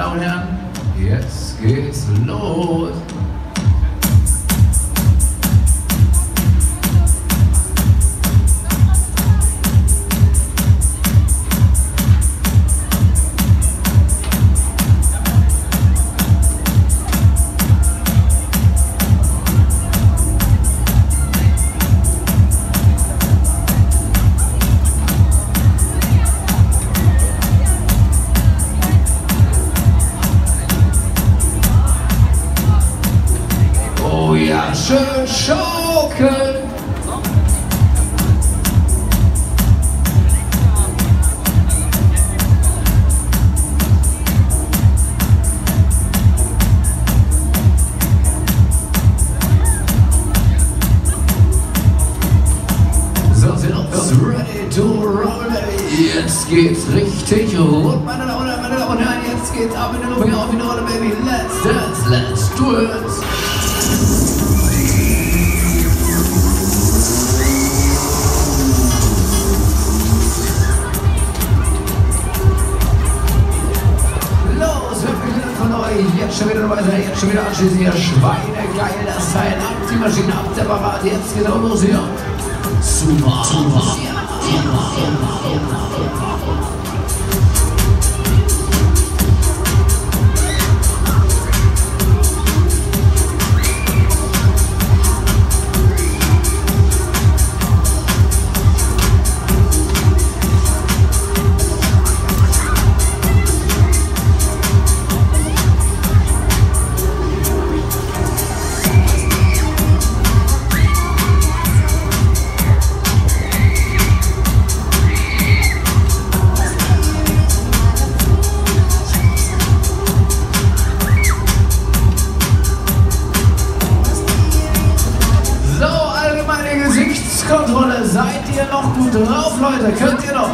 Damen und Herren, jetzt geht's los. Schön schaukeln. So, sind uns ready to roll. Jetzt geht's richtig rund, meine Damen und Herren, meine Damen und Herren. Jetzt geht's ab in den Looping auf in die Rolle, Baby. Let's dance, let's do it. Jetzt schon wieder sein, jetzt schon wieder anschließen, ihr Schweine, geil, das Teil, ab die Maschine, ab der Parat, jetzt geht's auch los hier. Super, super, ja, ja, ja, ja. Ihr noch gut drauf, Leute? Könnt ihr noch?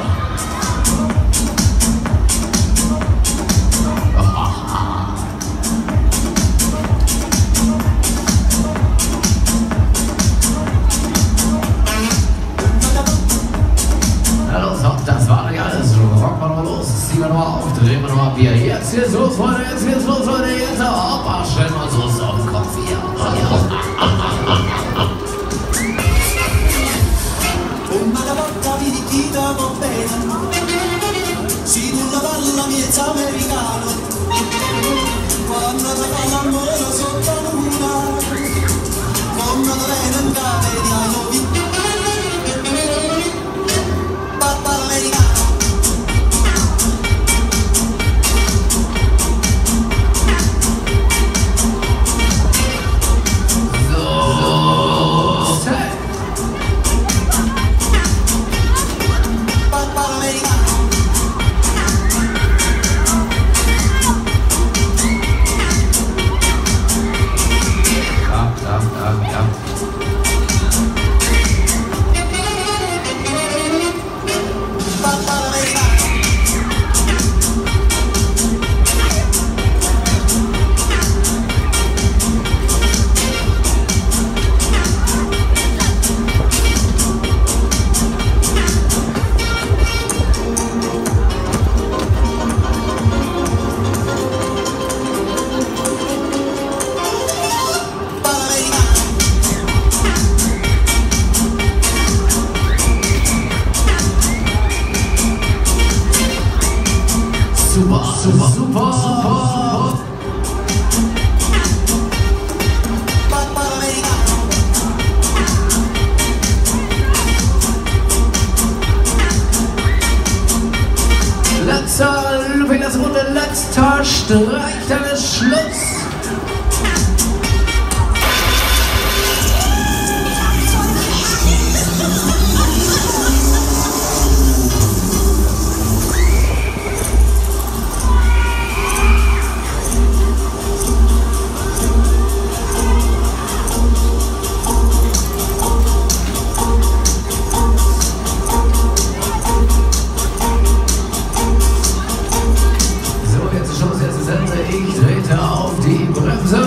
Wir nochmal auf. Drehen wir nochmal Bier. Jetzt geht's los, Freunde. Jetzt geht's los, Leute. Jetzt. Stellen wir uns los auf den Kopf hier. innamorati di chi ti va bene si nulla dalla miezza americano. Quando la fa l'amore Super, super, super, super. Letzter Looping, das Runde, letzter Streich, dann ist Schluss. Bremse